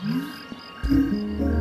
Mm-hmm.